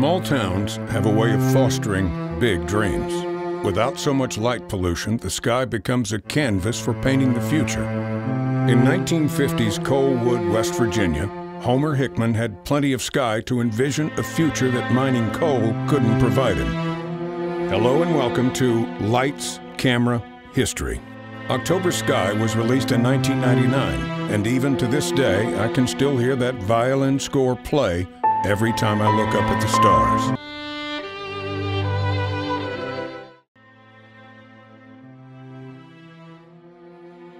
Small towns have a way of fostering big dreams. Without so much light pollution, the sky becomes a canvas for painting the future. In 1950's Coalwood, West Virginia, Homer Hickam had plenty of sky to envision a future that mining coal couldn't provide him. Hello and welcome to Lights, Camera, History. October Sky was released in 1999, and even to this day, I can still hear that violin score play every time I look up at the stars.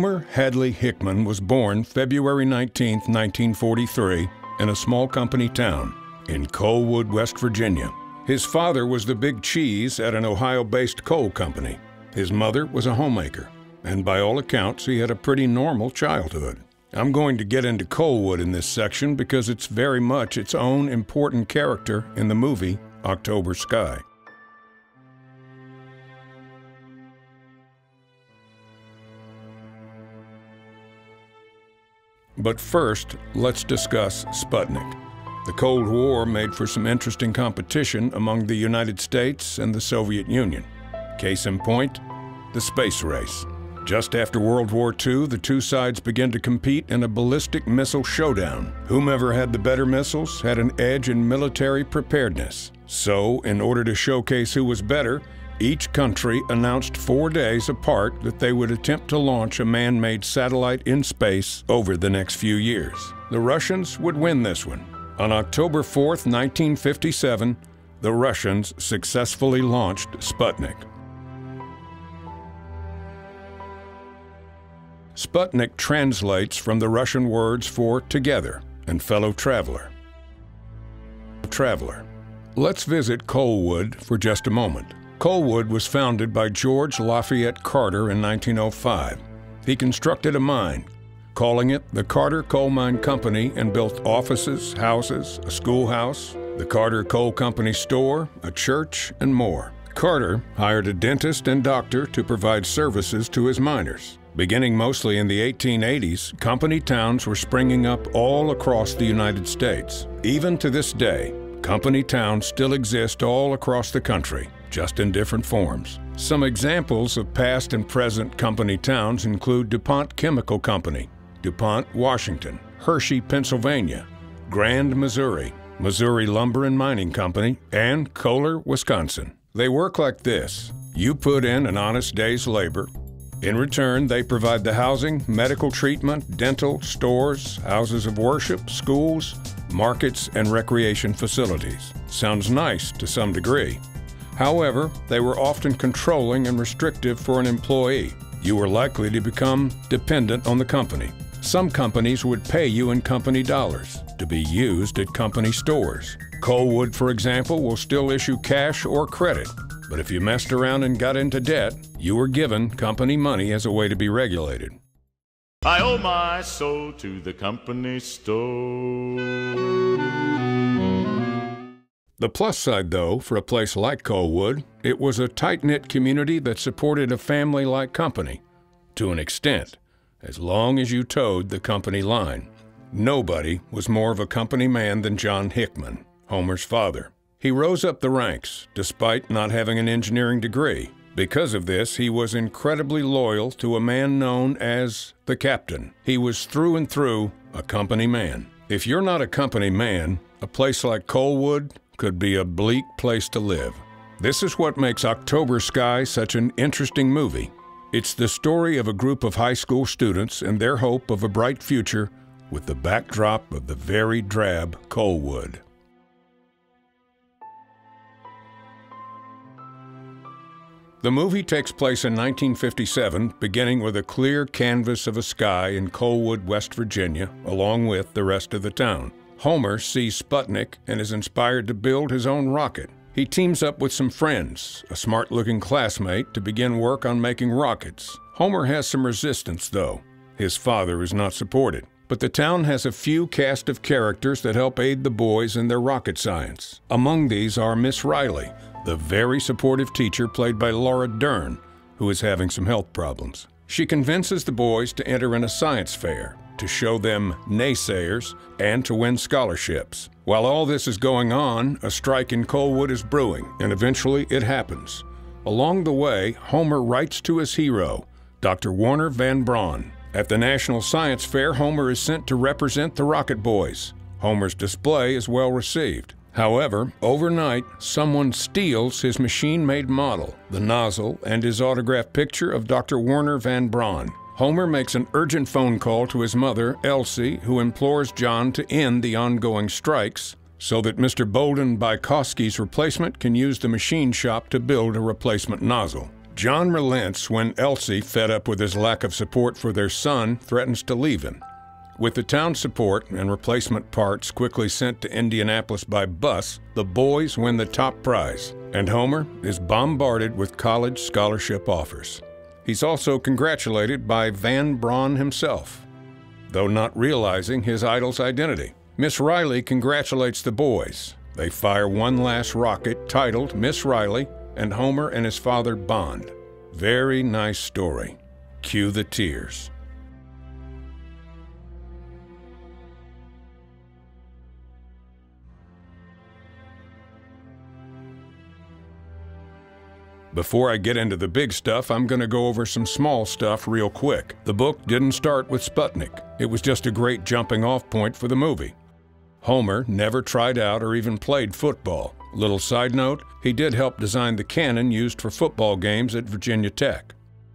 Homer Hadley Hickam was born February 19, 1943, in a small company town in Coalwood, West Virginia. His father was the big cheese at an Ohio-based coal company. His mother was a homemaker, and by all accounts, he had a pretty normal childhood. I'm going to get into Coalwood in this section because it's very much its own important character in the movie October Sky. But first, let's discuss Sputnik. The Cold War made for some interesting competition among the United States and the Soviet Union. Case in point, the space race. Just after World War II, the two sides began to compete in a ballistic missile showdown. Whomever had the better missiles had an edge in military preparedness. So, in order to showcase who was better, each country announced four days apart that they would attempt to launch a man-made satellite in space over the next few years. The Russians would win this one. On October 4, 1957, the Russians successfully launched Sputnik. Sputnik translates from the Russian words for together and fellow traveler. Traveler. Let's visit Coalwood for just a moment. Coalwood was founded by George Lafayette Carter in 1905. He constructed a mine, calling it the Carter Coal Mine Company, and built offices, houses, a schoolhouse, the Carter Coal Company store, a church, and more. Carter hired a dentist and doctor to provide services to his miners. Beginning mostly in the 1880s, company towns were springing up all across the United States. Even to this day, company towns still exist all across the country, just in different forms. Some examples of past and present company towns include DuPont Chemical Company, DuPont, Washington, Hershey, Pennsylvania, Grand, Missouri, Missouri Lumber and Mining Company, and Kohler, Wisconsin. They work like this. You put in an honest day's labor, in return, they provide the housing, medical treatment, dental, stores, houses of worship, schools, markets, and recreation facilities. Sounds nice to some degree. However, they were often controlling and restrictive for an employee. You were likely to become dependent on the company. Some companies would pay you in company dollars to be used at company stores. Coalwood, for example, will still issue cash or credit, but if you messed around and got into debt, you were given company money as a way to be regulated. I owe my soul to the company store. The plus side, though, for a place like Coalwood, it was a tight-knit community that supported a family-like company, to an extent, as long as you toed the company line. Nobody was more of a company man than John Hickam, Homer's father. He rose up the ranks, despite not having an engineering degree. Because of this, he was incredibly loyal to a man known as the captain. He was through and through a company man. If you're not a company man, a place like Coalwood could be a bleak place to live. This is what makes October Sky such an interesting movie. It's the story of a group of high school students and their hope of a bright future with the backdrop of the very drab Coalwood. The movie takes place in 1957, beginning with a clear canvas of a sky in Coalwood, West Virginia, along with the rest of the town. Homer sees Sputnik and is inspired to build his own rocket. He teams up with some friends, a smart-looking classmate, to begin work on making rockets. Homer has some resistance, though. His father is not supported. But the town has a few cast of characters that help aid the boys in their rocket science. Among these are Miss Riley, the very supportive teacher played by Laura Dern, who is having some health problems. She convinces the boys to enter in a science fair to show them naysayers and to win scholarships. While all this is going on, a strike in Coalwood is brewing, and eventually it happens. Along the way, Homer writes to his hero, Dr. Wernher Van Braun. At the National Science Fair, Homer is sent to represent the Rocket Boys. Homer's display is well received. However, overnight, someone steals his machine made model, the nozzle, and his autographed picture of Dr. Wernher Van Braun. Homer makes an urgent phone call to his mother, Elsie, who implores John to end the ongoing strikes so that Mr. Bolden Bykovsky's replacement can use the machine shop to build a replacement nozzle. John relents when Elsie, fed up with his lack of support for their son, threatens to leave him. With the town support and replacement parts quickly sent to Indianapolis by bus, the boys win the top prize, and Homer is bombarded with college scholarship offers. He's also congratulated by Van Braun himself, though not realizing his idol's identity. Miss Riley congratulates the boys. They fire one last rocket titled Miss Riley, and Homer and his father bond. Very nice story. Cue the tears. Before I get into the big stuff, I'm going to go over some small stuff real quick. The book didn't start with Sputnik. It was just a great jumping off point for the movie. Homer never tried out or even played football. Little side note, he did help design the cannon used for football games at Virginia Tech.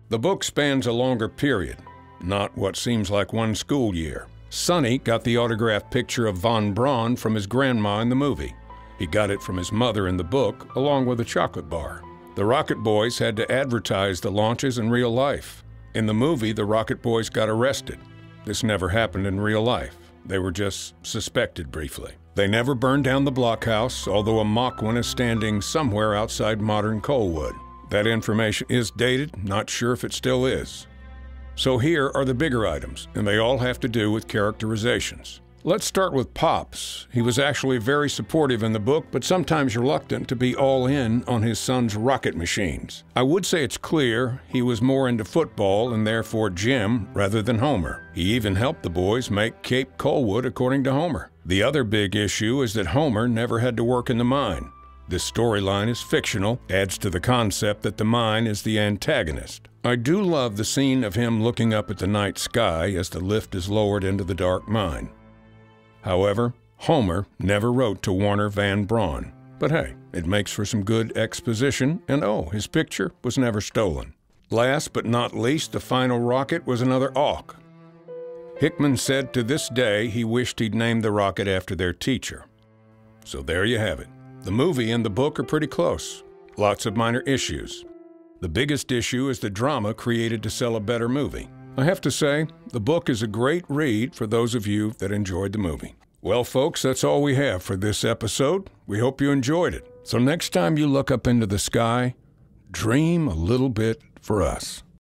The book spans a longer period, not what seems like one school year. Sonny got the autographed picture of Von Braun from his grandma in the movie. He got it from his mother in the book, along with a chocolate bar. The Rocket Boys had to advertise the launches in real life. In the movie, the Rocket Boys got arrested. This never happened in real life. They were just suspected briefly. They never burned down the blockhouse, although a mock one is standing somewhere outside modern Coalwood. That information is dated, not sure if it still is. So here are the bigger items, and they all have to do with characterizations. Let's start with Pops. He was actually very supportive in the book, but sometimes reluctant to be all in on his son's rocket machines. I would say it's clear he was more into football and therefore Jim rather than Homer. He even helped the boys make Cape Coalwood according to Homer. The other big issue is that Homer never had to work in the mine. This storyline is fictional, adds to the concept that the mine is the antagonist. I do love the scene of him looking up at the night sky as the lift is lowered into the dark mine. However, Homer never wrote to Wernher Van Braun. But hey, it makes for some good exposition, and oh, his picture was never stolen. Last but not least, the final rocket was another Auk. Hickam said to this day he wished he'd named the rocket after their teacher. So there you have it. The movie and the book are pretty close. Lots of minor issues. The biggest issue is the drama created to sell a better movie. I have to say, the book is a great read for those of you that enjoyed the movie. Well, folks, that's all we have for this episode. We hope you enjoyed it. So next time you look up into the sky, dream a little bit for us.